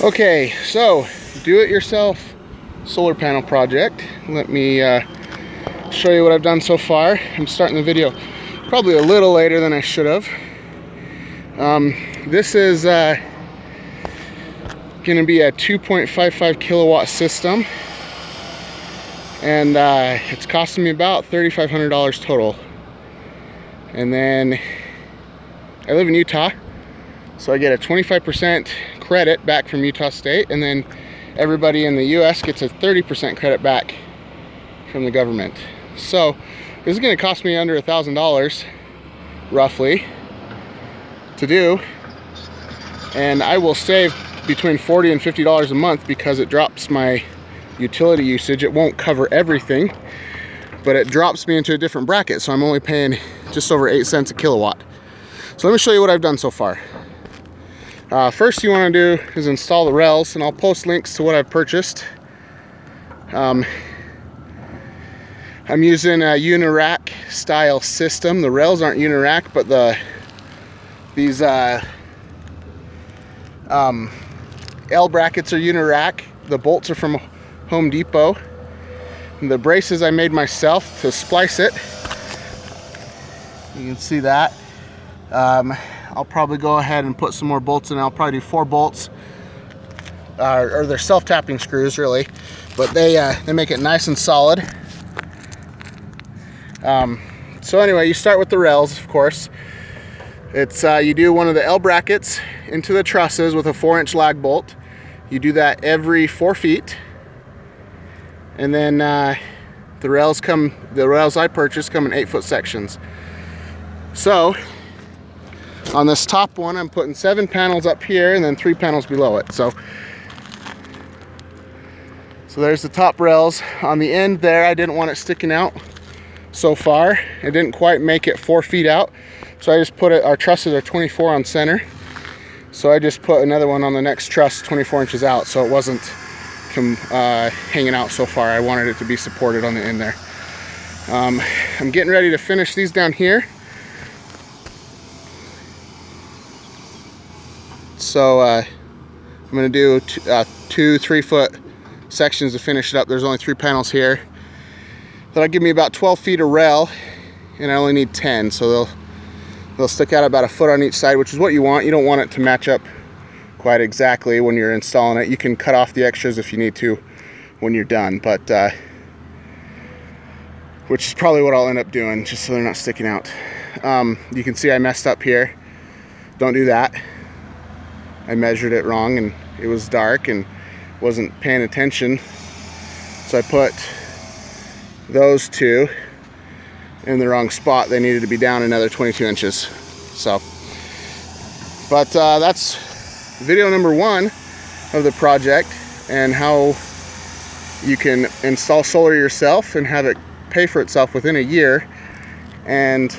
Okay, so do-it-yourself solar panel project. Let me uh, show you what I've done so far. I'm starting the video probably a little later than I should have. Um, this is uh, going to be a 2.55 kilowatt system and uh, it's costing me about $3,500 total. And then I live in Utah, so I get a 25% credit back from Utah State, and then everybody in the US gets a 30% credit back from the government. So this is gonna cost me under a $1,000 roughly to do, and I will save between 40 and $50 a month because it drops my utility usage. It won't cover everything, but it drops me into a different bracket. So I'm only paying just over eight cents a kilowatt. So let me show you what I've done so far. Uh, first you want to do is install the rails and I'll post links to what I've purchased. Um, I'm using a Unirac style system. The rails aren't Unirac, but the these uh, um, L brackets are Unirac. The bolts are from Home Depot. And the braces I made myself to splice it. You can see that. Um, I'll probably go ahead and put some more bolts in. I'll probably do four bolts. Uh, or they're self-tapping screws really. But they, uh, they make it nice and solid. Um, so anyway, you start with the rails, of course. It's uh, you do one of the L brackets into the trusses with a four inch lag bolt. You do that every four feet and then uh, the rails come, the rails I purchased come in eight foot sections. So on this top one, I'm putting seven panels up here and then three panels below it. So, so there's the top rails. On the end there, I didn't want it sticking out so far. It didn't quite make it four feet out. So I just put it, our trusses are 24 on center. So I just put another one on the next truss 24 inches out so it wasn't uh, hanging out so far. I wanted it to be supported on the end there. Um, I'm getting ready to finish these down here. So uh, I'm gonna do uh, two three foot sections to finish it up. There's only three panels here. That'll give me about 12 feet of rail and I only need 10. So they'll, they'll stick out about a foot on each side, which is what you want. You don't want it to match up quite exactly when you're installing it. You can cut off the extras if you need to when you're done, but uh, which is probably what I'll end up doing just so they're not sticking out. Um, you can see I messed up here. Don't do that. I measured it wrong and it was dark and wasn't paying attention. So I put those two in the wrong spot. They needed to be down another 22 inches. So, but uh, that's video number one of the project and how you can install solar yourself and have it pay for itself within a year and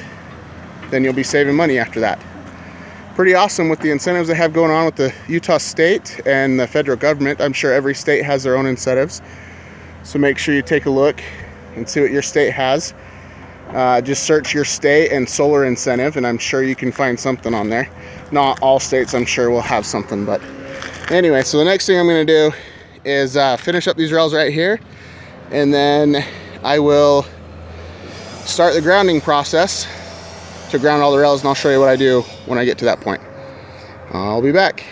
then you'll be saving money after that. Pretty awesome with the incentives they have going on with the Utah state and the federal government. I'm sure every state has their own incentives. So make sure you take a look and see what your state has. Uh, just search your state and solar incentive and I'm sure you can find something on there. Not all states I'm sure will have something but anyway so the next thing I'm gonna do is uh, finish up these rails right here and then I will start the grounding process to ground all the rails and I'll show you what I do when I get to that point. I'll be back.